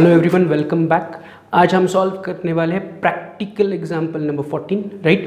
Hello everyone welcome back आज हम solve करने वाले हैं प्रैक्टिकल एग्ज़ाम्पल नंबर 14 राइट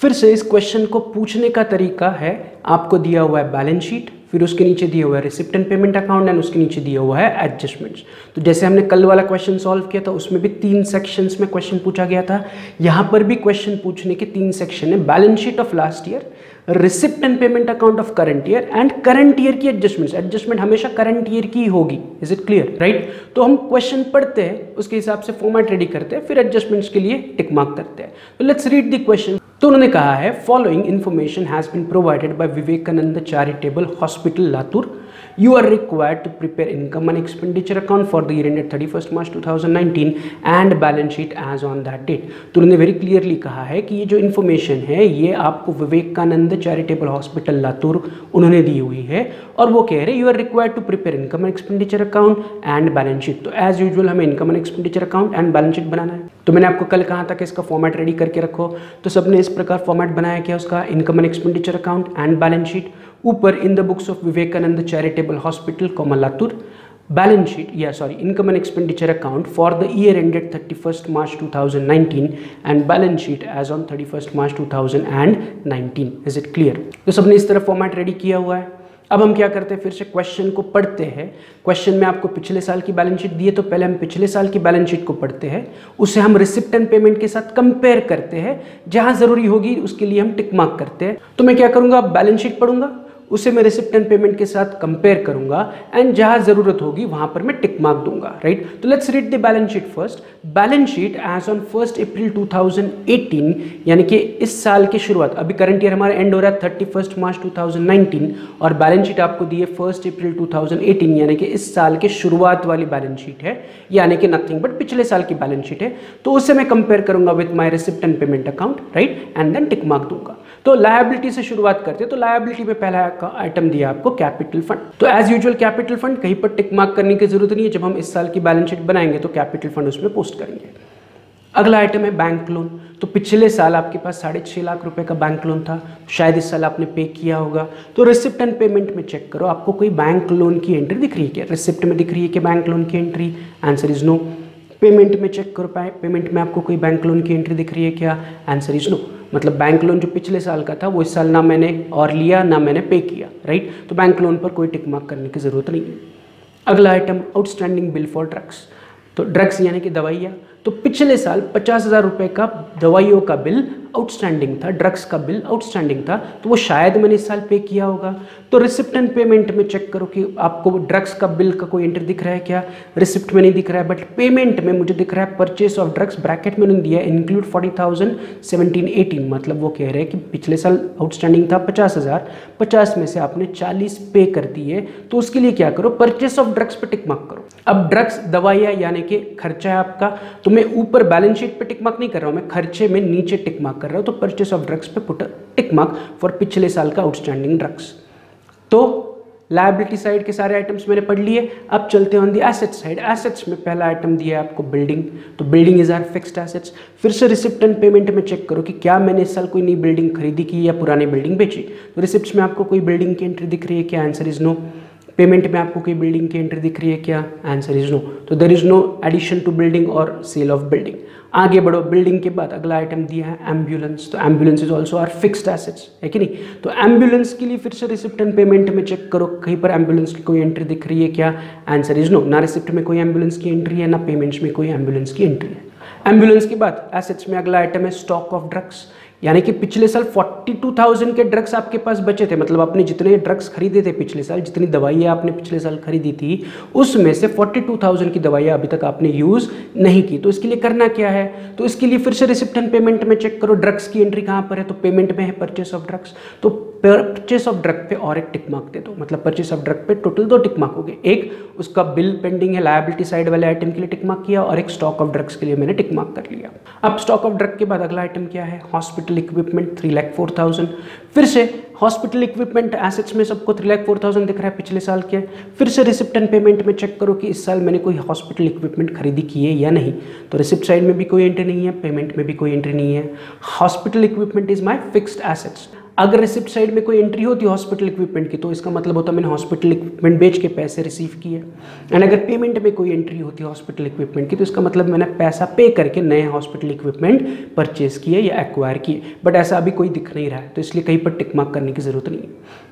फिर से इस क्वेश्चन को पूछने का तरीका है, आपको दिया हुआ है बैलेंस शीट फिर उसके नीचे दिया हुआ है receipt and payment account and उसके नीचे दिया हुआ है एडजस्टमेंट्स तो जैसे हमने कल वाला क्वेश्चन सॉल्व किया था, उसमें भी तीन सेक्शंस में क्वेश्चन पूछा गया था। यहाँ पर भी क्वेश्चन पूछने के तीन सेक्शन है balance sheet of last year receipt and payment account of current year and current year की एडजस्टमेंट एडजस्टमेंट हमेशा करंट ईयर की होगी. इज़ इट क्लियर राइट तो हम क्वेश्चन पढ़ते हैं, उसके हिसाब से फॉर्मेट रेडी करते हैं, फिर एडजस्टमेंट्स के लिए टिक मार्क करते हैं. तो लेट्स रीड द क्वेश्चन तो उन्होंने कहा है following information has been provided by Vivekananda charitable hospital Latur you are required to prepare income and expenditure account for the year ended 31st March 2019 and balance sheet as on that date. तो उन्होंने very clearly कहा है कि ये जो information है, ये आपको विवेकानंद चैरिटेबल हॉस्पिटल लातूर उन्होंने दी हुई है और वो कह रहे you are required to prepare income and expenditure account and balance sheet तो एज यूजल हमें income and expenditure account and balance sheet बनाना है। तो मैंने आपको कल कहा था कि इसका फॉर्मेट रेडी करके रखो। तो सबने इस प्रकार फॉर्मेट बनाया क्या उसका? Income and expenditure account and balance sheet ऊपर in the books of Vivekanand charitable hospital common Latur balance sheet या sorry income and expenditure account for the year ended 31st March 2019 and balance sheet as on 31st March 2019 is it clear तो सबने इस तरह format ready किया हुआ है। अब हम क्या करते हैं? फिर से क्वेश्चन को पढ़ते हैं। क्वेश्चन में आपको पिछले साल की बैलेंस शीट दी है तो पहले हम पिछले साल की बैलेंस शीट को पढ़ते हैं। उसे हम रिसिप्ट एंड पेमेंट के साथ कंपेयर करते हैं। जहाँ ज़रूरी होगी, उसके लिए हम टिक मार्क करते हैं। तो मैं क्या करूँगा? बैलेंस शीट पढ़ूँगा। उसे मैं रिसिप्ट एंड पेमेंट के साथ कंपेयर करूँगा एंड जहाँ ज़रूरत होगी वहाँ पर मैं टिक मार्क दूँगा राइट तो let's read the balance sheet first balance sheet as on first April 2018 यानी कि इस साल की शुरुआत, अभी करंट ईयर हमारा एंड हो रहा है थर्टी फ़र्स्ट मार्च 2019 और बैलेंस शीट आपको दी है फ़र्स्ट अप्रैल 2018 यानी कि इस साल की शुरुआत वाली बैलेंस शीट है, यानी कि नथिंग बट पिछले साल की बैलेंस शीट है। तो उससे मैं कंपेयर करूँगा with my receipt and payment account right and then tick mark दूँगा। तो लायबिलिटी से शुरुआत करते हैं। तो लायबिलिटी में पहला आइटम दिया आपको कैपिटल फंड तो एज यूजुअल कैपिटल फंड कहीं पर टिक मार्क करने की ज़रूरत नहीं है। जब हम इस साल की बैलेंस शीट बनाएँगे तो कैपिटल फंड उसमें पोस्ट करेंगे। अगला आइटम है बैंक लोन तो पिछले साल आपके पास साढ़े छः लाख रुपए का बैंक लोन था। शायद इस साल आपने पे किया होगा। तो रिसिप्ट एंड पेमेंट में चेक करो। आपको कोई बैंक लोन की एंट्री दिख रही है क्या? रिसिप्ट में दिख रही है कि बैंक लोन की entry answer is no payment में चेक कर पाए। पेमेंट में आपको कोई बैंक लोन की एंट्री दिख रही है क्या? आंसर इज़ नो मतलब बैंक लोन जो पिछले साल का था, वो इस साल ना मैंने और लिया, ना मैंने पे किया राइट तो बैंक लोन पर कोई टिक मार्क करने की ज़रूरत नहीं है। अगला item outstanding bill for drugs तो ड्रग्स यानी कि दवाइयाँ। तो पिछले साल पचास हज़ार रुपये का दवाइयों का बिल आउटस्टैंडिंग था, ड्रग्स का बिल आउटस्टैंडिंग था तो वो शायद मैंने इस साल पे किया होगा। तो रिसिप्ट एंड पेमेंट में चेक करो कि आपको ड्रग्स का बिल का कोई एंट्री दिख रहा है क्या? रिसिप्ट में नहीं दिख रहा है बट पेमेंट में मुझे दिख रहा है परचेस ऑफ़ ड्रग्स ब्रैकेट में नहीं दिया include forty thousand seventeen eighteen मतलब वो कह रहे हैं कि पिछले साल आउटस्टैंडिंग था पचास हज़ार, पचास में से आपने चालीस पे कर दिए तो उसके लिए क्या करो? परचेस ऑफ़ ड्रग्स पर टिक मार्क करो। अब ड्रग्स दवाइयाँ, यानी कि खर्चा है आपका तो मैं ऊपर बैलेंस शीट पर टिक मार्क नहीं कर रहा हूँ, मैं खर्चे में नीचे टिक मार्क कर रहा हूँ तो परचेस ऑफ़ ड्रग्स पे पुट टिक मार्क फॉर पिछले साल का आउटस्टैंडिंग ड्रग्स तो लाइबिलिटी साइड के सारे आइटम्स मैंने पढ़ लिए, अब चलते हैं on the asset side assets में पहला आइटम दिया है आपको बिल्डिंग तो building is our fixed assets फिर से रिसिप्ट एंड पेमेंट में चेक करो कि क्या मैंने इस साल कोई नई बिल्डिंग खरीदी की या पुरानी बिल्डिंग बेची. तो रिसिप्ट में आपको कोई बिल्डिंग की एंट्री दिख रही है क्या? आंसर इज़ नो पेमेंट में आपको कोई बिल्डिंग की एंट्री दिख रही है क्या? आंसर इज़ नो तो there is no addition to building और सेल ऑफ़ बिल्डिंग आगे बढ़ो बिल्डिंग के बाद अगला आइटम दिया है एंबुलेंस तो ambulance is also our fixed assets है कि नहीं? तो एंबुलेंस के लिए फिर से रिसिप्ट एंड पेमेंट में चेक करो, कहीं पर एंबुलेंस की कोई एंट्री दिख रही है क्या? आंसर इज़ नो ना रिसिप्ट में कोई एंबुलेंस की एंट्री है, ना पेमेंट्स में कोई एंबुलेंस की एंट्री है। एंबुलेंस के बाद एसेट्स में अगला आइटम है स्टॉक ऑफ़ ड्रग्स यानी कि पिछले साल 42,000 के ड्रग्स आपके पास बचे थे। मतलब आपने जितने ड्रग्स खरीदे थे पिछले साल जितनी दवाइयाँ आपने पिछले साल खरीदी थी उसमें से 42,000 की दवाइयाँ अभी तक आपने यूज़ नहीं की। तो इसके लिए करना क्या है? तो इसके लिए फिर से रिसिप्ट पेमेंट में चेक करो ड्रग्स की एंट्री कहाँ पर है? तो पेमेंट में है परचेस ऑफ़ ड्रग्स तो परचेस ऑफ़ ड्रग पे और एक टिक मार्क दे दो। मतलब परचेस ऑफ़ ड्रग पे टोटल दो टिक मार्क हो गए। एक उसका बिल पेंडिंग है लायबिलिटी साइड वाले आइटम के लिए टिक मार्क किया और एक स्टॉक ऑफ़ ड्रग्स के लिए मैंने टिक मार्क कर लिया। अब स्टॉक ऑफ़ ड्रग के बाद अगला आइटम क्या है? Hospital equipment three lakh four thousand फिर से हॉस्पिटल इक्विपमेंट एसेट्स में सबको थ्री लैख फोर थाउज़ेंड दिख रहा है पिछले साल के। फिर से रिसिप्ट एंड पेमेंट में चेक करो कि इस साल मैंने कोई हॉस्पिटल इक्विपमेंट खरीदी की है या नहीं। तो रिसिप्ट साइड में भी कोई एंट्री नहीं है पेमेंट में भी कोई एंट्री नहीं है। Hospital equipment is my fixed assets अगर रिसिप्ट साइड में कोई एंट्री होती है हॉस्पिटल इक्विपमेंट की तो इसका मतलब होता है मैंने हॉस्पिटल इक्विपमेंट बेच के पैसे रिसीव किए। एंड अगर पेमेंट में कोई एंट्री होती है हॉस्पिटल इक्विपमेंट की तो इसका मतलब मैंने पैसा पे करके नए हॉस्पिटल इक्विपमेंट परचेज किए या एक्वायर किए। बट ऐसा अभी कोई दिख नहीं रहा है तो इसलिए कहीं पर टिकमार्क करने की ज़रूरत नहीं है।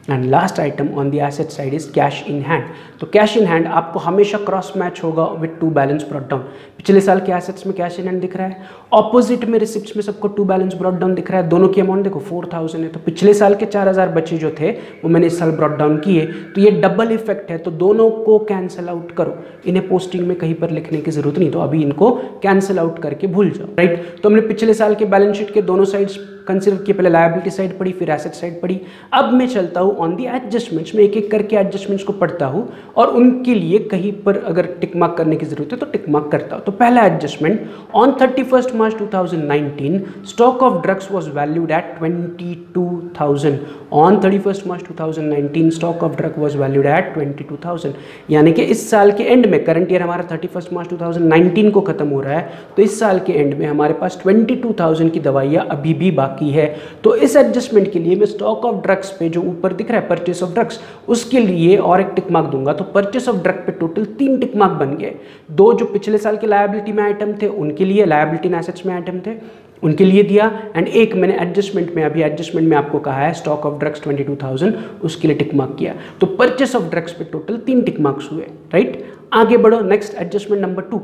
And last item on the asset side is cash in hand तो कैश इन हैंड आपको हमेशा क्रॉस मैच होगा with to balance brought down पिछले साल के एसेट्स में कैश इन हैंड दिख रहा है। ऑपोजिट में रिसिप्ट में सबको टू बैलेंस ब्रॉड डाउन दिख रहा है। दोनों की अमाउंट देखो फोर थाउज़ेंड है। तो पिछले साल के चार हज़ार बच्चे जो थे, वो मैंने इस साल ब्रॉड डाउन किए। तो ये डबल इफ़ेक्ट है। तो दोनों को कैंसिल आउट करो। इन्हें पोस्टिंग में कहीं पर लिखने की ज़रूरत नहीं। तो अभी इनको कैंसिल आउट करके भूल जाओ। राइट तो हमने पिछले साल के बैलेंस शीट के दोनों साइड्स कंसिडर किए पहले लाइबिलिटी साइड पढ़ी, फिर एसेट साइड पढ़ी। अब मैं चलता हूँ ऑन दी एडजस्टमेंट्स में एक एक करके एडजस्टमेंट्स को पढ़ता हूँ और उनके लिए कहीं पर अगर टिक मार्क करने की ज़रूरत है तो टिक मार्क करता हूँ। तो पहला adjustment on thirty first March two thousand nineteen stock of drugs was valued at twenty two thousand on thirty first March two thousand nineteen stock of drug was valued at twenty two thousand यानी कि इस साल के end में current year हमारा thirty first March two thousand nineteen को खत्म हो रहा है। तो इस साल के एंड में हमारे पास ट्वेंटी टू थाउज़ेंड की दवाइयाँ अभी भी बाकी है। तो इस एडजस्टमेंट के लिए मैं स्टॉक ऑफ़ ड्रग्स पे जो ऊपर दिख रहा है परचेस ऑफ़ ड्रग्स उसके लिए और एक टिक मार्क दूँगा। तो परचेस ऑफ़ ड्रग पे टोटल तीन टिक मार्क बन गए। दो जो पिछले साल के लाइबिलिटी में आइटम थे उनके लिए लाइबिलिटी एसेट्स में आइटम थे उनके लिए दिया। एंड एक मैंने एडजस्टमेंट में अभी एडजस्टमेंट में आपको कहा है स्टॉक ऑफ़ ड्रग्स 22,000 उसके लिए टिक मार्क किया। तो परचेस ऑफ़ ड्रग्स पे टोटल तीन टिक मार्क्स हुए राइट आगे बढ़ो next adjustment number two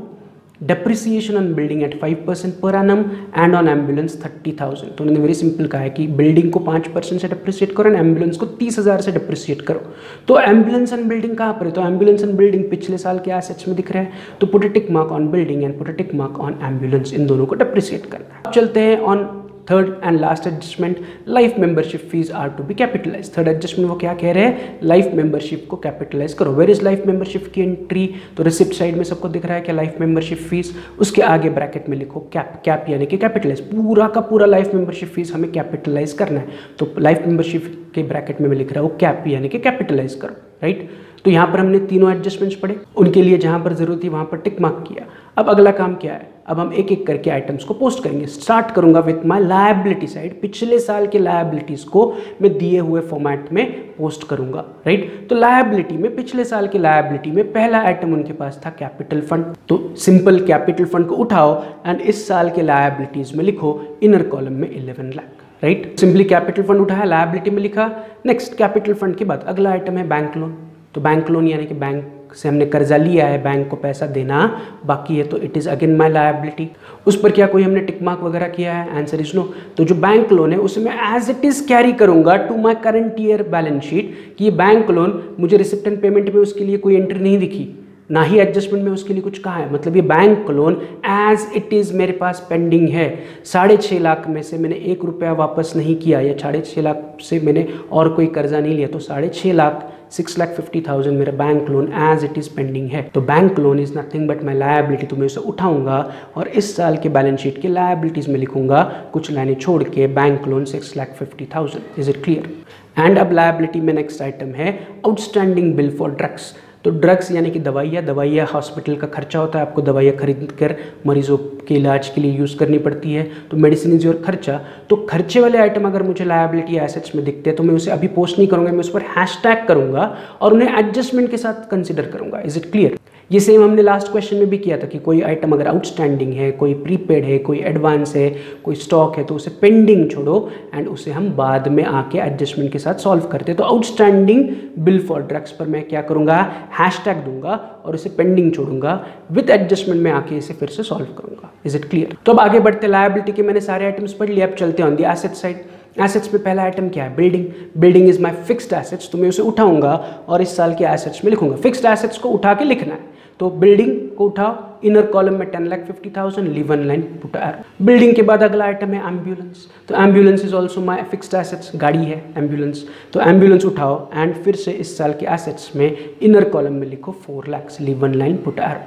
depreciation on building at 5% per annum and on ambulance 30,000 तो उन्होंने वेरी सिंपल कहा है कि बिल्डिंग को 5 परसेंट से डिप्रिसिएट करो एंड एंबुलेंस को 30,000 से डिप्रिसिएट करो। तो एंबुलेंस एंड बिल्डिंग कहाँ पर है? तो एंबुलेंस एंड बिल्डिंग पिछले साल के एसेट्स में दिख रहे हैं। तो put a tick mark on building and put a tick mark on ambulance इन दोनों को डिप्रिसिएट करना है। अब चलते हैं on third and last adjustment life membership fees are to be capitalise third adjustment वो क्या कह रहे हैं? लाइफ मेंबरशिप को कैपिटलाइज करो। वेर इज़ लाइफ मेंबरशिप की एंट्री तो रिसिप्ट साइड में सबको दिख रहा है कि लाइफ मेंबरशिप फ़ीस उसके आगे ब्रैकेट में लिखो कैप कैप यानी कि कैपिटलाइज पूरा का पूरा लाइफ मेंबरशिप फ़ीस हमें कैपिटलाइज करना है। तो लाइफ मेंबरशिप के ब्रैकेट में मैं लिख रहा हूँ कैप यानी कि कैपिटलाइज करो राइट तो यहाँ पर हमने तीनों एडजस्टमेंट्स पढ़े। उनके लिए जहाँ पर ज़रूरत थी, वहाँ पर टिक मार्क किया। अब अगला काम क्या है? अब हम एक एक करके आइटम्स को पोस्ट करेंगे। स्टार्ट करूँगा विथ माय लायबिलिटी साइड पिछले साल के लायबिलिटीज को मैं दिए हुए फॉर्मेट में पोस्ट करूँगा राइट तो लायबिलिटी में, पिछले साल की लायबिलिटी में पहला आइटम उनके पास था कैपिटल फंड तो सिंपल कैपिटल फंड को उठाओ एंड इस साल के लायबिलिटीज में लिखो इनर कॉलम में eleven lakh right simply capital fund उठाया लायबिलिटी में लिखा। नेक्स्ट कैपिटल फंड के बाद अगला आइटम है बैंक लोन तो बैंक लोन यानी कि बैंक से हमने कर्जा लिया है बैंक को पैसा देना बाकी है तो it is again my liability उस पर क्या कोई हमने टिक मार्क वगैरह किया है? आंसर इज़ नो तो जो बैंक लोन है उसे मैं एज इट इज़ कैरी करूँगा to my current year balance sheet कि ये बैंक लोन मुझे रिसिप्ट एंड पेमेंट में उसके लिए कोई एंट्री नहीं दिखी, ना ही एडजस्टमेंट में उसके लिए कुछ कहा है। मतलब ये bank loan as it is मेरे पास पेंडिंग है। साढ़े छः लाख में से मैंने एक रुपया वापस नहीं किया या साढ़े छः लाख से मैंने और कोई कर्जा नहीं लिया तो साढ़े छः lakh six lakh fifty thousand मेरा bank loan as it is pending है। तो bank loan is nothing but my liability तो मैं उसे उठाऊँगा और इस साल के बैलेंस शीट के लाइबिलिटीज़ में लिखूँगा। कुछ लाइनें छोड़ के bank loan six lakh fifty thousand is it clear and अब लाइबिलिटी में नेक्स्ट आइटम है आउटस्टैंडिंग बिल फॉर ड्रग्स तो ड्रग्स यानी कि दवाइयाँ दवाइयाँ हॉस्पिटल का खर्चा होता है, आपको दवाइयाँ खरीद कर मरीजों के इलाज के लिए यूज़ करनी पड़ती है। तो मेडिसिन इज़ योर खर्चा। तो खर्चे वाले आइटम अगर मुझे लाइबिलिटी एसेट्स में दिखते हैं तो मैं उसे अभी पोस्ट नहीं करूँगा, मैं उस पर हैश करूँगा और उन्हें एडजस्टमेंट के साथ कंसिडर करूँगा। इज़ इट क्लियर ये सेम हमने लास्ट क्वेश्चन में भी किया था कि कोई आइटम अगर आउटस्टैंडिंग है, कोई प्रीपेड है, कोई एडवांस है, कोई स्टॉक है तो उसे पेंडिंग छोड़ो एंड उसे हम बाद में आके एडजस्टमेंट के साथ सॉल्व करते तो आउटस्टैंडिंग बिल फॉर ड्रग्स पर मैं क्या करूँगा? हैश दूँगा और उसे पेंडिंग छोड़ूँगा। विद एडजस्टमेंट में आके इसे फिर से सॉल्व करूँगा। इज़ इट क्लियर तो अब आगे बढ़ते लाइबिलिटी के मैंने सारे आइटम्स पढ़ लिए। अब चलते on the asset side assets में पहला आइटम क्या है? Building building is my fixed assets तो मैं उसे उठाऊँगा और इस साल के एसेट्स में लिखूँगा। फिक्स्ड एसेट्स को उठा के लिखना है। तो बिल्डिंग को उठाओ इनर कॉलम में ten lakh fifty thousand leave line put building के बाद अगला आइटम है एंबुलेंस तो ambulance is also my fixed assets गाड़ी है एंबुलेंस तो एंबुलेंस उठाओ एंड फिर से इस साल के एसेट्स में इनर कॉलम में लिखो four lakhs leave one line put our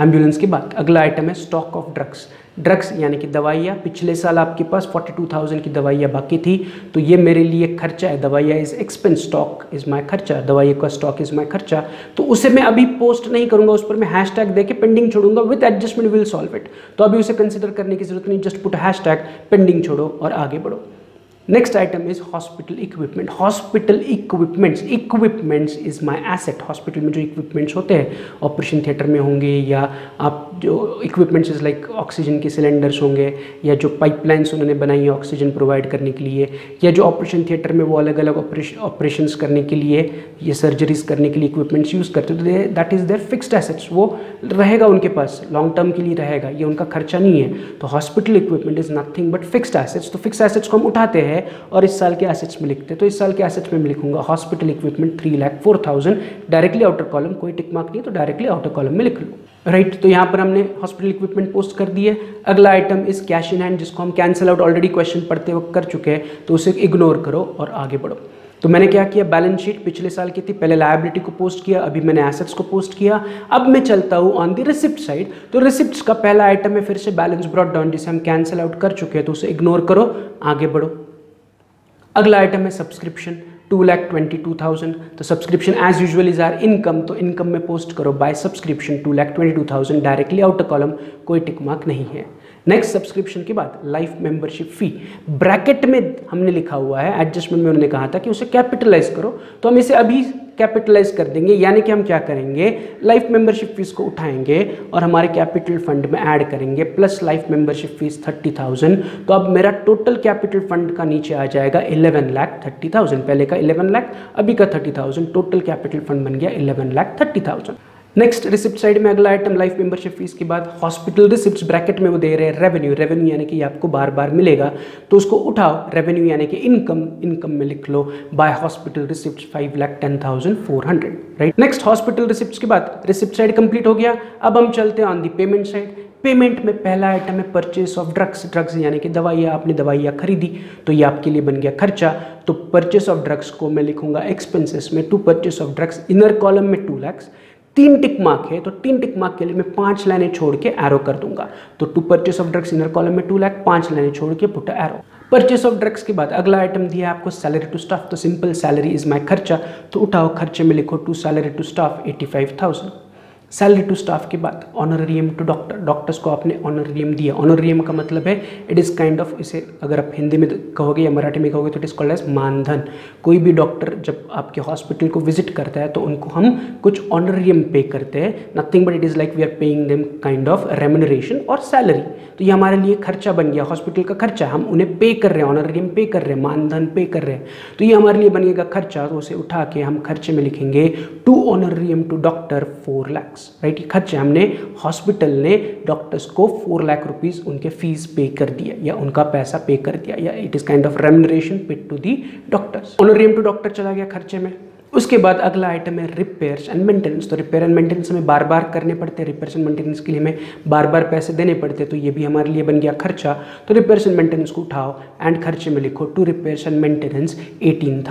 ambulance के बाद अगला आइटम है स्टॉक ऑफ़ ड्रग्स ड्रग्स यानी कि दवाइयाँ। पिछले साल आपके पास 42,000 की दवाइयाँ बाकी थी तो ये मेरे लिए खर्चा है। दवाइयाँ is expense stock is my खर्चा दवाइयों का स्टॉक इज़ माय खर्चा। तो उसे मैं अभी पोस्ट नहीं करूँगा उस पर मैं हैश टैग दे पेंडिंग छोड़ूँगा। With adjustment will solve it तो अभी उसे कंसिडर करने की ज़रूरत नहीं just put hash tag pending छोड़ो और आगे बढ़ो। Next item is hospital equipment hospital equipments equipments is my asset hospital में जो इक्विपमेंट्स होते हैं ऑपरेशन थिएटर में होंगे या आप जो इक्विपमेंट्स इज़ लाइक ऑक्सीजन के सिलेंडर्स होंगे, या जो पाइपलाइंस उन्होंने बनाई है ऑक्सीजन प्रोवाइड करने के लिए, या जो ऑपरेशन थिएटर में वो अलग अलग ऑपरेशन करने के लिए, ये सर्जरीज करने के लिए इक्विपमेंट्स यूज़ करते तो that is their fixed assets वो रहेगा उनके पास लॉन्ग टर्म के लिए रहेगा, ये उनका खर्चा नहीं है तो hospital equipment is nothing but fixed assets तो फिक्स एसेट्स को हम उठाते हैं, और इस साल के एसेट्स में लिखते हैं तो इस साल के एसेट्स मैं लिखूँगा hospital equipment three lakh four thousand directly outer column कोई टिक मार्क नहीं तो डायरेक्टली आउटर कॉलम में लिख लो। राइट right, तो यहाँ पर हमने हॉस्पिटल इक्विपमेंट पोस्ट कर दिए अगला आइटम इस कैश इन हैंड जिसको हम कैंसिल आउट ऑलरेडी क्वेश्चन पढ़ते वक्त कर चुके हैं तो उसे इग्नोर करो और आगे बढ़ो। तो मैंने क्या किया? बैलेंस शीट पिछले साल की थी पहले लाइबिलिटी को पोस्ट किया अभी मैंने एसेट्स को पोस्ट किया। अब मैं चलता हूँ ऑन दी रिसिप्ट साइड तो रिसिप्ट का पहला आइटम है फिर से बैलेंस ब्रॉड डाउन जिसे हम कैंसिल आउट कर चुके हैं तो उसे इग्नोर करो आगे बढ़ो। अगला आइटम है subscription two lakh twenty two thousand तो subscription as usual is our income तो इनकम में पोस्ट करो by subscription two lakh twenty two thousand directly outer column कोई टिक मार्क नहीं है। नेक्स्ट सब्सक्रिप्शन के बाद लाइफ मेंबरशिप फ़ी ब्रैकेट में हमने लिखा हुआ है एडजस्टमेंट में उन्होंने कहा था कि उसे कैपिटलाइज करो तो हम इसे अभी कैपिटलाइज कर देंगे, यानी कि हम क्या करेंगे? लाइफ मेंबरशिप फ़ीस को उठाएँगे और हमारे कैपिटल फंड में ऐड करेंगे plus life membership fees thirty thousand तो अब मेरा टोटल कैपिटल फंड का नीचे आ जाएगा इलेवन लाख थर्टी थाउज़ेंड पहले का इलेवन लाख अभी का thirty thousand total capital fund बन गया eleven lakh thirty thousand next receipt side में अगला आइटम लाइफ मेंबरशिप फ़ीस के बाद हॉस्पिटल रिसिप्ट ब्रैकेट में वो दे रहे हैं रेवेन्यू रेवेन्यू यानी कि आपको बार बार मिलेगा। तो उसको उठाओ रेवेन्यू यानी कि इनकम इनकम में लिख लो। By hospital receipt five lakh ten thousand four hundred right next hospital receipt के बाद रिसिप्ट साइड कंप्लीट हो गया। अब हम चलते हैं on the payment side payment में पहला आइटम है परचेस ऑफ़ ड्रग्स ड्रग्स यानी कि दवाइयाँ, आपने दवाइयाँ खरीदी तो ये आपके लिए बन गया खर्चा। तो परचेस ऑफ़ ड्रग्स को मैं लिखूँगा एक्सपेंसेस में to purchase of drugs inner column में टू लैक्स तीन टिक मार्क है तो तीन टिक मार्क के लिए मैं पाँच लाइनें छोड़ के एरो कर दूँगा। तो to purchase of drugs inner column में टू लाख पाँच लाइनें छोड़ के put arrow purchase of drugs के बाद अगला आइटम दिया आपको सैलरी टू स्टाफ तो सिंपल सैलरी इज़ माई खर्चा। तो उठाओ, खर्चे में लिखो to salary to staff eighty five thousand salary to staff के बाद ऑनरियम टू डॉक्टर डॉक्टर्स को आपने ऑनरियम दिया। ऑनरियम का मतलब है इट इज़ काइंड ऑफ़ इसे अगर आप हिंदी में कहोगे या मराठी में कहोगे तो इट इज़ कॉल्ड एज मानधन। कोई भी डॉक्टर जब आपके हॉस्पिटल को विज़िट करता है तो उनको हम कुछ ऑनरियम पे करते हैं। Nothing but it is like we are paying them kind of remuneration और सैलरी तो ये हमारे लिए खर्चा बन गया हॉस्पिटल का खर्चा। हम उन्हें पे कर रहे हैं ऑनरियम पे कर रहे हैं, मानधन पे कर रहे हैं। तो ये हमारे लिए बनेगा खर्चा तो उसे उठा के हम खर्चे में लिखेंगे to honorarium to doctor four lakhs right खर्चे हमने हॉस्पिटल ने डॉक्टर्स को फोर लाख रुपीज़ उनके फ़ीस पे कर दिया या उनका पैसा पे कर दिया या it is kind of remuneration paid to the doctors. Honorarium to doctor चला गया खर्चे में। उसके बाद अगला आइटम है रिपेयर्स एंड मेंटेनेंस तो रिपेयर एंड मेंटेनेंस हमें बार बार करने पड़ते हैं। रिपेयर्स एंड मेंटेनेंस के लिए हमें बार बार पैसे देने पड़ते हैं। तो ये भी हमारे लिए बन गया खर्चा। तो रिपेयर्स एंड मेंटेनेंस को उठाओ एंड खर्चे में लिखो to repairs and maintenance eighteen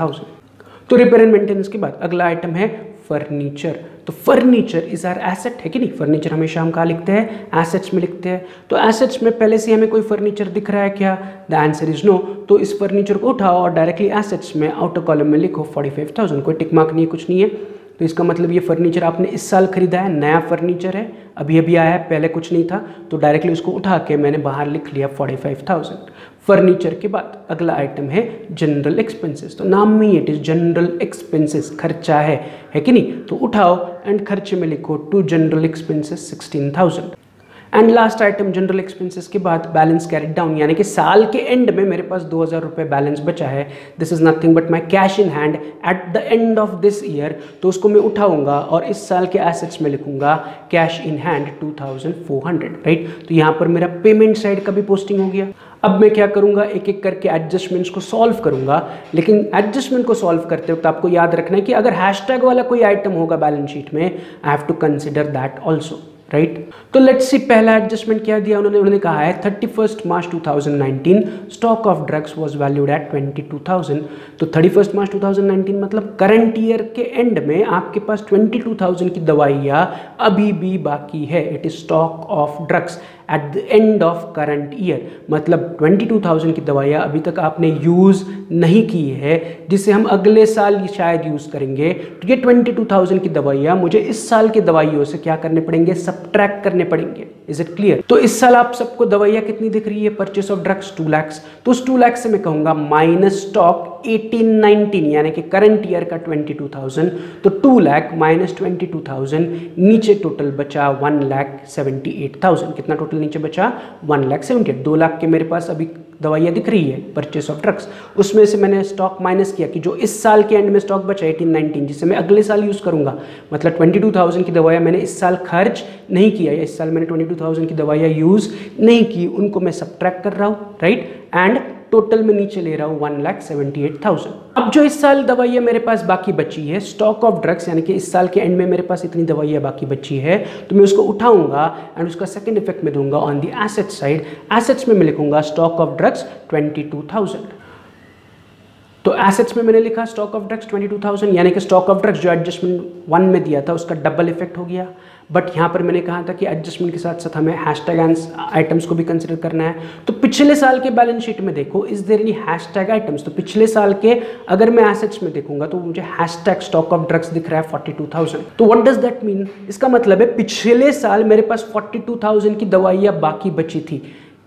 तो रिपेयर एंड मेंटेनेंस के बाद अगला आइटम है फर्नीचर तो फर्नीचर इज़ आर एसेट है कि नहीं? फर्नीचर हमेशा हम कहा लिखते हैं? एसेट्स में लिखते हैं। तो एसेट्स में पहले से हमें कोई फर्नीचर दिख रहा है क्या? द आंसर इज़ नो तो इस फर्नीचर को उठाओ और डायरेक्टली एसेट्स में आउटर कॉलम में लिखो। फोर्टी फाइव थाउज़ेंड कोई टिक मार्क नहीं है, कुछ नहीं है। तो इसका मतलब ये फर्नीचर आपने इस साल खरीदा है, नया फर्नीचर है, अभी अभी आया है, पहले कुछ नहीं था तो डायरेक्टली उसको उठा के मैंने बाहर लिख लिया फोर्टी फाइव थाउज़ेंड फर्नीचर के बाद अगला आइटम है जनरल एक्सपेंसेस तो नाम में इट इज़ जनरल एक्सपेंसेस खर्चा है है कि नहीं? तो उठाओ एंड खर्चे में लिखो to general expenses sixteen thousand and last item general expenses के बाद बैलेंस कैरिड डाउन यानी कि साल के एंड में मेरे पास दो हज़ार रुपये बैलेंस बचा है। This is nothing but my cash in hand at the end of this year तो उसको मैं उठाऊँगा और इस साल के एसेट्स में लिखूँगा cash in hand two thousand four hundred right तो यहाँ पर मेरा पेमेंट साइड का भी पोस्टिंग हो गया। अब मैं क्या करूँगा? एक एक करके एडजस्टमेंट्स को सॉल्व करूँगा। लेकिन एडजस्टमेंट को सॉल्व करते वक्त आपको याद रखना है कि अगर हैशटैग वाला कोई आइटम होगा बैलेंस शीट में I have to consider that also right? तो लेट्स सी पहला एडजस्टमेंट क्या दिया उन्होंने? उन्होंने कहा है thirty first March two thousand nineteen stock of drugs was valued at twenty two thousand तो thirty first March two thousand nineteen मतलब करंट ईयर के एंड में आपके पास ट्वेंटी टू थाउज़ेंड की दवाइयाँ अभी भी बाकी है। It is stock of drugs at the end of current year मतलब 22,000 की दवाइयाँ अभी तक आपने यूज़ नहीं की है जिसे हम अगले साल शायद यूज़ करेंगे। तो ये 22,000 की दवाइयाँ मुझे इस साल की दवाइयों से क्या करने पड़ेंगे? सब करने पड़ेंगे। इज़ इट क्लियर तो इस साल आप सबको दवाइयाँ कितनी दिख रही है? Purchase of drugs two lakhs तो उस टू लैक्स से मैं कहूँगा माइनस स्टॉक 1819 यानी कि करंट ईयर का 22,000 तो 2 लाख माइनस 22,000 नीचे टोटल बचा 1 लाख 78,000 कितना टोटल नीचे बचा? 1 लाख 78 दो लाख के मेरे पास अभी दवाइयाँ दिख रही है परचेस ऑफ़ ड्रग्स उसमें से मैंने स्टॉक माइनस किया कि जो इस साल के एंड में स्टॉक बचा एटीन नाइनटीन जिसे मैं अगले साल यूज़ करूँगा। मतलब ट्वेंटी टू थाउज़ेंड की दवाइयाँ मैंने इस साल खर्च नहीं किया, या इस साल मैंने ट्वेंटी टू थाउज़ेंड की दवाइयाँ यूज़ नहीं की, उनको मैं सब कर रहा हूँ राइट एंड टोटल में नीचे ले रहा हूँ one lakh seventy eight thousand अब जो इस साल दवाइयाँ मेरे पास बाकी बची है स्टॉक ऑफ़ ड्रग्स यानी कि इस साल के एंड में मेरे पास इतनी दवाइयाँ बाकी बची है तो मैं उसको उठाऊँगा एंड उसका सेकंड इफ़ेक्ट में दूँगा on the asset side assets में मैं लिखूँगा स्टॉक ऑफ़ ड्रग्स ट्वेंटी तो एसेट्स में मैंने लिखा स्टॉक ऑफ़ ड्रग्स 22,000 यानी कि स्टॉक ऑफ़ ड्रग्स जो एडजस्टमेंट वन में दिया था उसका डबल इफ़ेक्ट हो गया। बट यहाँ पर मैंने कहा था कि एडजस्टमेंट के साथ साथ हमें हैश हैशटैग आइटम्स को भी कंसिडर करना है। तो पिछले साल के बैलेंस शीट में देखो is there any hashtag items तो पिछले साल के अगर मैं एसेट्स में देखूँगा तो मुझे हैशटैग स्टॉक ऑफ़ ड्रग्स दिख रहा है फोर्टी टू थाउज़ेंड तो वट डज दैट मीन इसका मतलब है पिछले साल मेरे पास फोर्टी टू थाउज़ेंड की दवाइयाँ बाकी बची थी।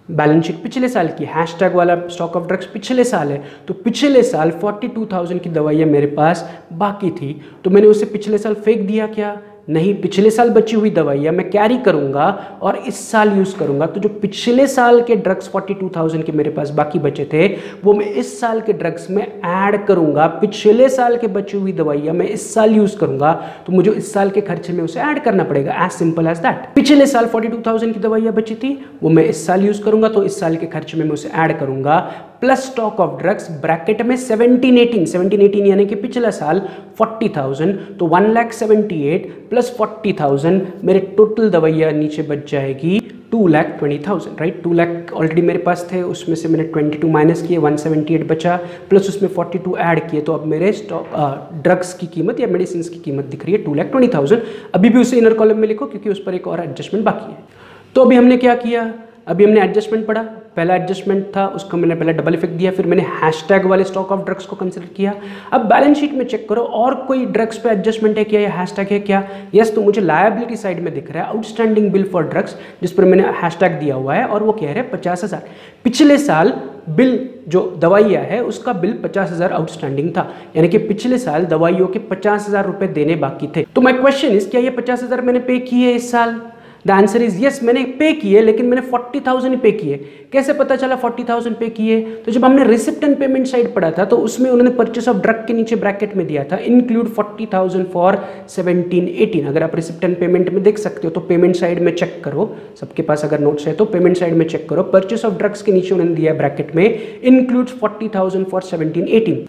बैलेंस शीट पिछले साल की हैशटैग वाला स्टॉक ऑफ़ ड्रग्स पिछले साल है। तो पिछले साल 42,000 की दवाइयाँ मेरे पास बाकी थी। तो मैंने उसे पिछले साल फेंक दिया क्या? नहीं पिछले साल बची हुई दवाइयाँ मैं कैरी करूँगा और इस साल यूज़ करूँगा। तो जो पिछले साल के ड्रग्स 42,000 के मेरे पास बाकी बचे थे वो मैं इस साल के ड्रग्स में ऐड करूँगा। पिछले साल के बची हुई दवाइयाँ मैं इस साल यूज़ करूँगा। तो मुझे इस साल के खर्चे में उसे ऐड करना पड़ेगा एज सिंपल एज दैट पिछले साल फोर्टी की दवाइयाँ बची थी वो मैं इस साल यूज़ करूँगा तो इस साल के खर्चे में मैं उसे ऐड करूँगा। Plus stock of drugs bracket में 1718 1718 यानी कि पिछला साल 40,000 तो one lakh seventy eight plus forty thousand मेरे टोटल दवाइयाँ नीचे बच जाएगी two lakh twenty thousand right two lakh already मेरे पास थे उसमें से मैंने ट्वेंटी टू माइनस किए वन सेवेंटी एट बचा प्लस उसमें फोर्टी टू ऐड किए तो अब मेरे स्टॉक ड्रग्स की कीमत या मेडिसिन की कीमत दिख रही है टू लैख ट्वेंटी थाउज़ेंड अभी भी उसे इनर कॉलम में लिखो क्योंकि उस पर एक और एडजस्टमेंट बाकी है। तो अभी हमने क्या किया? अभी हमने एडजस्टमेंट पढ़ा। पहला एडजस्टमेंट था, उसको मैंने पहले डबल इफ़ेक्ट दिया, फिर मैंने हैशटैग वाले स्टॉक ऑफ़ ड्रग्स को कंसिडर किया। अब बैलेंस शीट में चेक करो, और कोई ड्रग्स पे एडजस्टमेंट है क्या या हैशटैग है क्या? यस तो मुझे लायबिलिटी साइड में दिख रहा है आउटस्टैंडिंग बिल फॉर ड्रग्स जिस पर मैंने हैशटैग दिया हुआ है, और वो कह रहे हैं पचास हज़ार। पिछले साल बिल जो दवाइयाँ है, उसका बिल पचास हज़ार आउटस्टैंडिंग था। यानी कि पिछले साल दवाइयों के पचास हज़ार रुपए देने बाकी थे। तो माई क्वेश्चन इज़ क्या ये पचास हज़ार मैंने पे किए इस साल? द आंसर इज़ यस मैंने पे किए, लेकिन मैंने फोर्टी थाउज़ेंड पे किए। कैसे पता चला फोर्टी थाउज़ेंड पे किए? तो जब हमने रिसिप्ट एंड पेमेंट साइड पढ़ा था तो उसमें उन्होंने परचेस ऑफ़ ड्रग के नीचे ब्रैकेट में दिया था include forty thousand for seventeen eighteen अगर आप रिसिप्ट एंड पेमेंट में देख सकते हो तो पेमेंट साइड में चेक करो। सबके पास अगर नोट्स है तो पेमेंट साइड में चेक करो। परचेस ऑफ़ ड्रग्स के नीचे उन्होंने दिया ब्रैकेट में include forty thousand for seventeen eighteen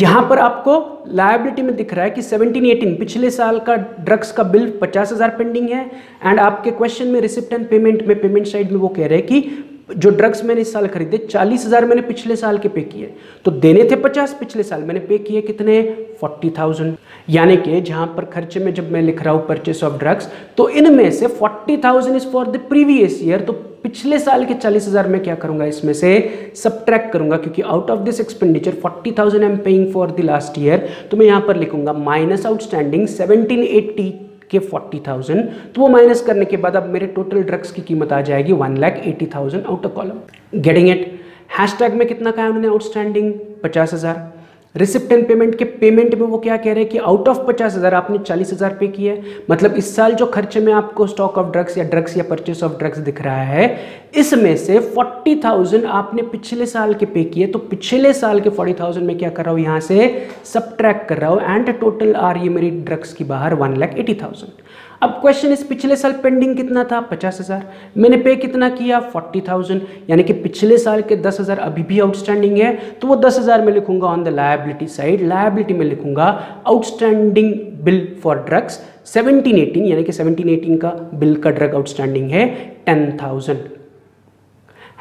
यहाँ पर आपको लाइबिलिटी में दिख रहा है कि 17 18 पिछले साल का ड्रग्स का बिल पचास हज़ार पेंडिंग है एंड आपके क्वेश्चन में रिसिप्ट एंड पेमेंट में पेमेंट साइड में वो कह रहे हैं कि जो ड्रग्स मैंने इस साल खरीदे, चालीस हज़ार मैंने पिछले साल के पे किए। तो देने थे पचास, पिछले साल मैंने पे किए कितने? Forty thousand. यानी कि जहाँ पर खर्चे में जब मैं लिख रहा हूँ परचेस ऑफ़ ड्रग्स तो इनमें से forty thousand is for the previous year तो पिछले साल के चालीस हज़ार में क्या करूँगा? इसमें से सब करूँगा, क्योंकि out of this expenditure forty thousand am paying for the last year तो मैं यहाँ पर लिखूँगा माइनस आउटस्टैंडिंग सेवनटीन एट्टी के फोर्टी थाउज़ेंड तो वो माइनस करने के बाद अब मेरे टोटल ड्रग्स की कीमत आ जाएगी one lakh eighty thousand out of column getting it hashtag में कितना कहा उन्होंने? आउटस्टैंडिंग पचास हज़ार। रिसिप्ट एंड पेमेंट के पेमेंट में वो क्या कह रहे हैं कि आउट ऑफ़ पचास हज़ार आपने चालीस हज़ार पे किए मतलब इस साल जो खर्चे में आपको स्टॉक ऑफ़ ड्रग्स या ड्रग्स या परचेस ऑफ़ ड्रग्स दिख रहा है, इसमें से फोर्टी थाउज़ेंड आपने पिछले साल के पे किए तो पिछले साल के फोर्टी थाउज़ेंड में क्या कर रहा हूँ, यहाँ से सब कर रहा हूँ एंड टोटल आर ये मेरी ड्रग्स की बाहर वन लैख एटी थाउज़ेंड अब क्वेश्चन इस पिछले साल पेंडिंग कितना था? पचास हज़ार। मैंने पे कितना किया? फोर्टी थाउज़ेंड यानी कि पिछले साल के दस हज़ार अभी भी आउटस्टैंडिंग है। तो वो दस हज़ार में लिखूँगा on the liability side liability में लिखूँगा outstanding bill for drugs seventeen eighteen यानी कि सेवनटीन एटीन का बिल का ड्रग आउटस्टैंडिंग है टेन थाउज़ेंड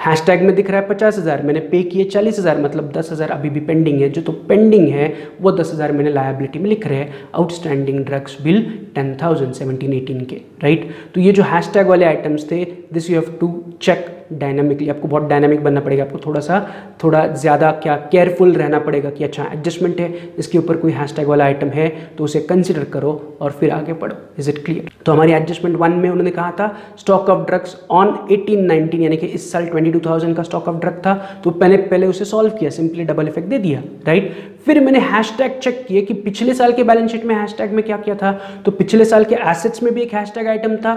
हैशटैग में दिख रहा है पचास हज़ार, मैंने पे किए चालीस हज़ार मतलब दस हज़ार अभी भी पेंडिंग है, जो तो पेंडिंग है, वो दस हज़ार मैंने लाइबिलिटी में लिख रहे हैं outstanding drugs bill ten thousand seventeen eighteen के राइट तो ये जो हैशटैग वाले आइटम्स थे this you have to check dynamically आपको बहुत डायनामिक बनना पड़ेगा, आपको थोड़ा सा थोड़ा ज़्यादा क्या केयरफुल रहना पड़ेगा कि अच्छा एडजस्टमेंट है, इसके ऊपर कोई हैशटैग वाला आइटम है तो उसे कंसिडर करो और फिर आगे पढ़ो इज़ इट क्लियर तो हमारी एडजस्टमेंट वन में उन्होंने कहा था stock of drugs on eighteen nineteen यानी कि इस साल ट्वेंटी का स्टॉक ऑफ़ ड्रग था तो पहले पहले उसे सॉल्व किया सिंपली डबल इफ़ेक्ट दे दिया राइट फिर मैंने हैशटैग चेक किए कि पिछले साल के बैलेंस शीट में हैशटैग में क्या किया था तो पिछले साल के एसेट्स में भी एक हैशटैग आइटम था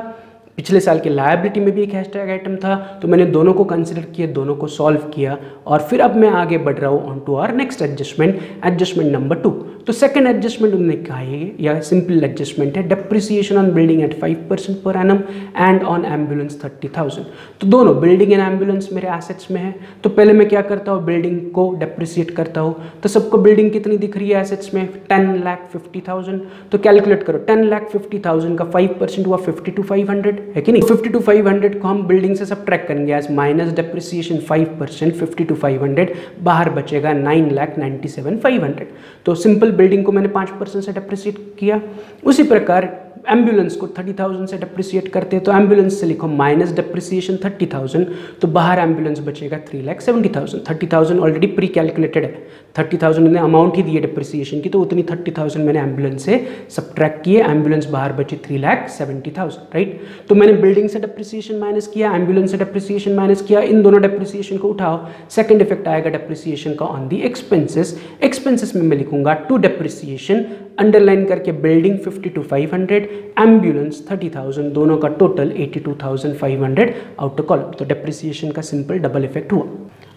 पिछले साल के लाइबिलिटी में भी एक हैशटैग आइटम था तो मैंने दोनों को कंसिडर किया, दोनों को सॉल्व किया और फिर अब मैं आगे बढ़ रहा हूँ on to our next adjustment adjustment number two तो सेकंड एडजस्टमेंट उन्होंने कहा है या सिंपल एडजस्टमेंट है depreciation on building at five percent per annum and on ambulance thirty thousand तो दोनों बिल्डिंग एंड एंबुलेंस मेरे एसेट्स में है। तो पहले मैं क्या करता हूँ? बिल्डिंग को डेप्रिसिएट करता हूँ। तो सबको बिल्डिंग कितनी दिख रही है एसेट्स में? टेन लाख फिफ्टी थाउज़ेंड तो कैलकुलेट करो टेन लाख फिफ्टी थाउज़ेंड का फाइव परसेंट हुआ फिफ्टी टू फाइव हंड्रेड है कि नहीं? फिफ्टी टू फाइव हंड्रेड को हम बिल्डिंग से सब ट्रैक करेंगे as minus depreciation five percent fifty two five hundred बाहर बचेगा nine lakh ninety seven five hundred तो सिंपल बिल्डिंग को मैंने पाँच परसेंट से डेप्रिसिएट किया। उसी प्रकार एंबुलेंस को थर्टी थाउज़ेंड से डेप्रिसिएट करते हैं तो एंबुलेंस से लिखो माइनस डेप्रिसिएशन थर्टी थाउज़ेंड तो बाहर एंबुलेंस बचेगा three lakh seventy thousand thirty thousand already pre calculated है। थर्टी थाउज़ेंड ने अमाउंट ही दिए डिप्रिसिएशन की तो उतनी थर्टी थाउज़ेंड मैंने एंबुलेंस से सब्ट्रैक्ट किए एंबुलेंस बाहर बची three lakh seventy thousand right तो मैंने बिल्डिंग से डिप्रिसिएशन माइनस किया एंबुलेंस से डिप्रिसिएशन माइनस किया, इन दोनों डिप्रिसिएशन को उठाओ सेकंड इफ़ेक्ट आएगा डिप्रिसिएशन का ऑन दी एक्सपेंसेस एक्सपेंसेस में मैं लिखूँगा टू डिप्रिसिएशन अंडरलाइन करके building fifty two five hundred ambulance thirty thousand दोनों का total 82,500 two thousand five hundred out column तो डिप्रिसिएशन का सिंपल डबल इफ़ेक्ट हुआ।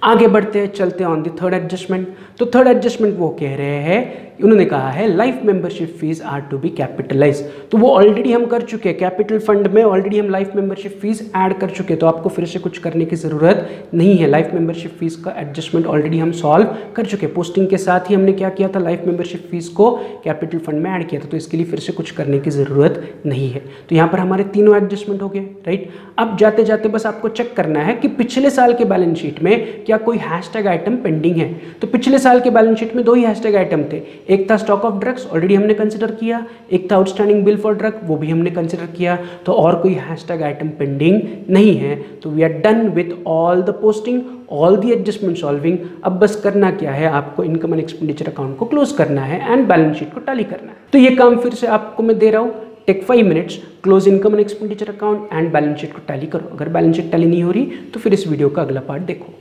आगे बढ़ते हैं चलते ऑन दी थर्ड एडजस्टमेंट तो थर्ड एडजस्टमेंट वो कह रहे हैं उन्होंने कहा है life membership fees are to be capitalise तो वो ऑलरेडी हम कर चुके हैं कैपिटल फंड में ऑलरेडी हम लाइफ मेंबरशिप फ़ीस ऐड कर चुके हैं तो आपको फिर से कुछ करने की ज़रूरत नहीं है। लाइफ मेंबरशिप फ़ीस का एडजस्टमेंट ऑलरेडी हम सॉल्व कर चुके हैं। पोस्टिंग के साथ ही हमने क्या किया था? लाइफ मेंबरशिप फ़ीस को कैपिटल फंड में ऐड किया था तो इसके लिए फिर से कुछ करने की ज़रूरत नहीं है। तो यहाँ पर हमारे तीनों एडजस्टमेंट हो गए राइट अब जाते जाते बस आपको चेक करना है कि पिछले साल के बैलेंस शीट में क्या कोई हैशटैग आइटम पेंडिंग है? तो पिछले साल के बैलेंस शीट में दो ही हैशटैग आइटम थे एक था स्टॉक ऑफ़ ड्रग्स ऑलरेडी हमने कंसिडर किया। एक था आउटस्टैंडिंग बिल फॉर ड्रग वो भी हमने कंसिडर किया। तो और कोई हैशटैग आइटम पेंडिंग नहीं है। तो we are done with all the posting all the adjustment solving अब बस करना क्या है? आपको इनकम एंड एक्सपेंडिचर अकाउंट को क्लोज करना है एंड बैलेंस शीट को टाली करना है। तो ये काम फिर से आपको मैं दे रहा हूँ। Take five minutes close income and expenditure account and balance sheet को टैली करो। अगर बैलेंस शीट टैली नहीं हो रही तो फिर इस वीडियो का अगला पार्ट देखो।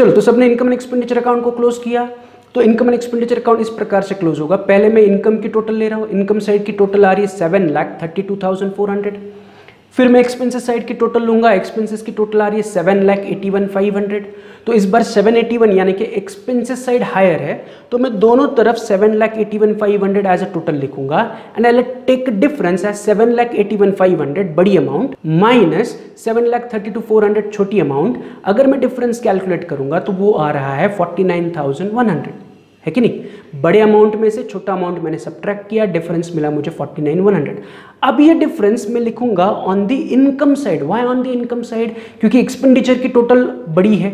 चलो तो सबने इनकम एंड एक्सपेंडिचर अकाउंट को क्लोज किया। तो इनकम एंड एक्सपेंडिचर अकाउंट इस प्रकार से क्लोज होगा। पहले मैं इनकम की टोटल ले रहा हूँ। इनकम साइड की टोटल आ रही है seven lakh thirty two thousand four hundred फिर मैं एक्सपेंसेस साइड की टोटल लूँगा एक्सपेंसेस की टोटल आ रही है seven lakh eighty one five hundred तो इस बार सेवन एटी वन यानी कि एक्सपेंसेस साइड हायर है तो मैं दोनों तरफ़ seven lakh eighty one five hundred as a total लिखूँगा. And I take difference as seven lakh eighty one five hundred बड़ी amount minus seven lakh thirty two four hundred छोटी amount अगर मैं डिफरेंस कैलकुलेट करूँगा तो वो आ रहा है forty nine thousand one hundred है कि नहीं? बड़े अमाउंट में से छोटा अमाउंट मैंने सब्ट्रैक्ट किया डिफरेंस मिला मुझे फोर्टी नाइन वन हंड्रेड अब ये डिफरेंस मैं लिखूँगा on the income side why on the income side क्योंकि एक्सपेंडिचर की टोटल बड़ी है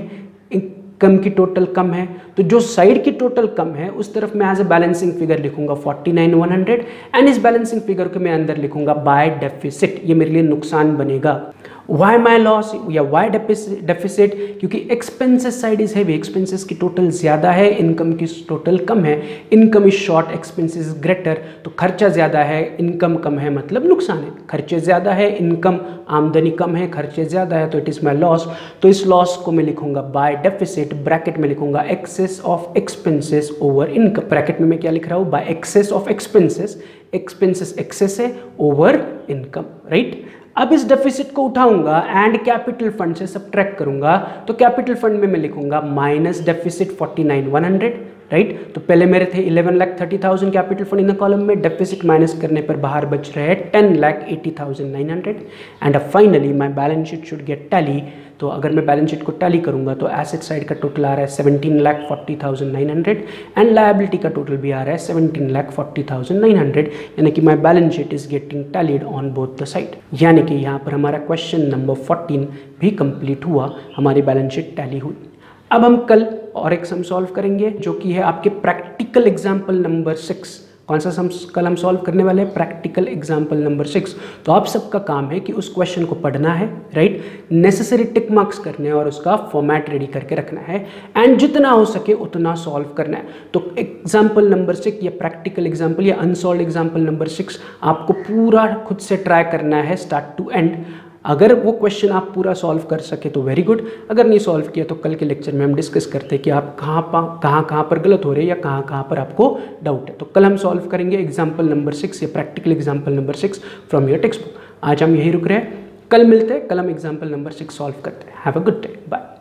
इनकम की टोटल कम है तो जो साइड की टोटल कम है, उस तरफ़ मैं एज ए बैलेंसिंग फिगर लिखूँगा forty nine one hundred and इस बैलेंसिंग फिगर को मैं अंदर लिखूँगा बाय डेफिसिट ये मेरे लिए नुकसान बनेगा. वाई माई लॉस या वाई डेफिसिट क्योंकि expenses side is heavy expenses की टोटल ज़्यादा है इनकम की टोटल कम है income is short expenses greater तो खर्चा ज़्यादा है इनकम कम है मतलब नुकसान है खर्चे ज़्यादा है इनकम आमदनी कम है खर्चे ज़्यादा है तो इट इज़ माई लॉस तो इस लॉस को मैं लिखूँगा बाय डेफिसिट ब्रैकेट में लिखूँगा excess of expenses over income bracket में मैं क्या लिख रहा हूँ by excess of expenses expenses excess है ओवर इनकम राइट अब इस डेफिसिट को उठाऊँगा एंड कैपिटल फंड से सब करूँगा तो कैपिटल फंड में मैं लिखूँगा minus deficit forty nine one hundred right तो पहले मेरे थे eleven lakh thirty thousand capital fund in the column में डेफिसिट माइनस करने पर बाहर बच रहे हैं ten lakh eighty thousand nine hundred and finally my balance sheet should get tally तो अगर मैं बैलेंस शीट को टैली करूँगा तो एसेट साइड का टोटल आ रहा है seventeen lakh forty thousand nine hundred and liability का टोटल भी आ रहा है seventeen lakh forty thousand nine hundred यानी कि my balance sheet is getting tallied on both the side यानी कि यहाँ पर हमारा क्वेश्चन नंबर फोर्टीन भी कंप्लीट हुआ, हमारी बैलेंस शीट टैली हुई। अब हम कल और एक सम सॉल्व करेंगे, जो कि है आपके प्रैक्टिकल एग्ज़ाम्पल नंबर सिक्स कौन सा सम कल हम सॉल्व करने वाले हैं? प्रैक्टिकल एग्ज़ाम्पल नंबर सिक्स तो आप सबका काम है कि उस क्वेश्चन को पढ़ना है राइट नेसेसरी टिक मार्क्स करने हैं और उसका फॉर्मेट रेडी करके रखना है। एंड जितना हो सके उतना सॉल्व करना है। तो एग्ज़ाम्पल नंबर सिक्स या प्रैक्टिकल एग्ज़ाम्पल या अनसॉल्व एग्ज़ाम्पल नंबर सिक्स आपको पूरा खुद से ट्राई करना है स्टार्ट टू एंड अगर वो क्वेश्चन आप पूरा सॉल्व कर सके तो वेरी गुड अगर नहीं सॉल्व किया तो कल के लेक्चर में हम डिस्कस करते हैं कि आप कहाँ कहाँ कहाँ पर गलत हो रहे हैं या कहाँ कहाँ पर आपको डाउट है। तो कल हम सॉल्व करेंगे एग्ज़ाम्पल नंबर सिक्स या practical example number six from your textbook आज हम यही रुक रहे हैं। कल मिलते हैं, कल हम एग्ज़ाम्पल नंबर सिक्स सॉल्व करते हैं। Have a good day bye